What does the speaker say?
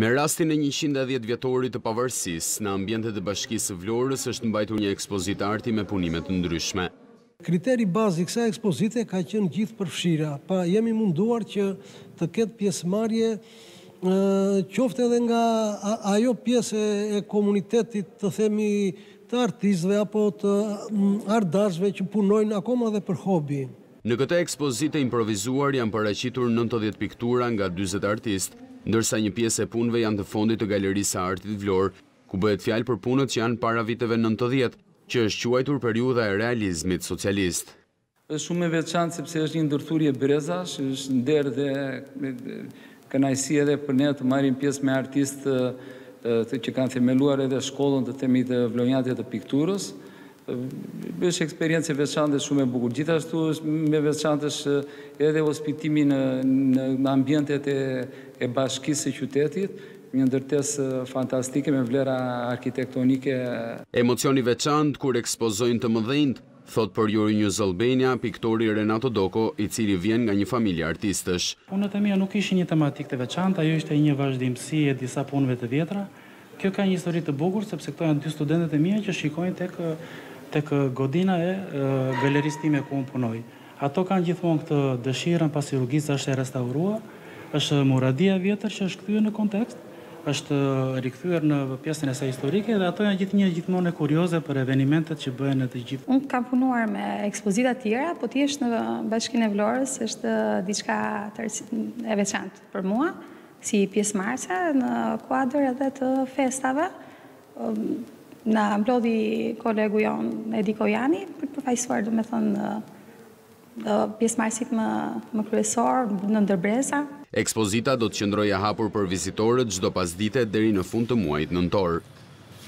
Me rastin e njëqind e dhjetë vjetorit të Pavarësisë, në ambientet e Bashkisë së Vlorës është mbajtur një ekspozitë arti me punime të ndryshme. Kriteri bazë i kësaj ekspozite ka qenë gjithëpërfshirja, pra jemi munduar që të ketë pjesëmarrje qoftë edhe nga ajo pjesë e komunitetit të themi të artistëve apo të artdashësve që punojnë akoma dhe për hobi. Në këtë ekspozitë të improvizuar janë paraqitur nëntëdhjetë piktura nga dyzet artistë, ndërsa një pjesë e punëve janë të fondit të Galerisë së Artit Vlorë, ku bëhet fjalë për punët që janë para viteve nëntëdhjetë, që është quajtur periudha e realizmit socialist. Është shumë e veçantë sepse është një ndërthurje brezash, është nder dhe kënaqësi edhe për ne të marrim pjesë me artistë që kanë themeluar edhe shkollën të themi vlonjate të pikturës, Është eksperiencë e veçantë e shumë e bukur. Gjithashtu më e veçantë është edhe hospitimi në në ambientet e e bashkisë së qytetit, një ndërtesë fantastike me vlera arkitektonike. Emocion i veçantë kur ekspozojnë të mëdhenjtë, thotë për Euronews Albania piktori Renato Doko, i cili vjen nga një familje artistësh. Punët e mia nuk kishin një tematikë të veçantë, ajo ishte një vazhdimësi e disa punëve të vjetra, Kjo ka një histori të bukur sepse këto janë dy studentet e mia që shikojnë tek tek godina e galerisë time ku unë punoj. Ato kanë gjithmonë këtë dëshirën pasi rrugica është e restauruar, është Muradia e vjetër që është kthyer në kontekst, është rikthyer në pjesën e saj historike dhe ato janë gjithnjë gjithmonë kurioze për evenimentet që bëhen në të gjithë Unë kam punuar me ekspozita të tjera, po të jesh në Bashkinë e Vlorës është diçka e veçantë për mua. Si pjesëmarrëse në kuadër edhe të festave, na mblodhi kolegu jonë Edi Kojani për të përfaqësuar domethënë pjesëmarrësit më kryesorë në ndërbreza. Ekspozita do të qëndrojë e hapur për vizitorët çdo pasdite deri në fund të muajit nëntor.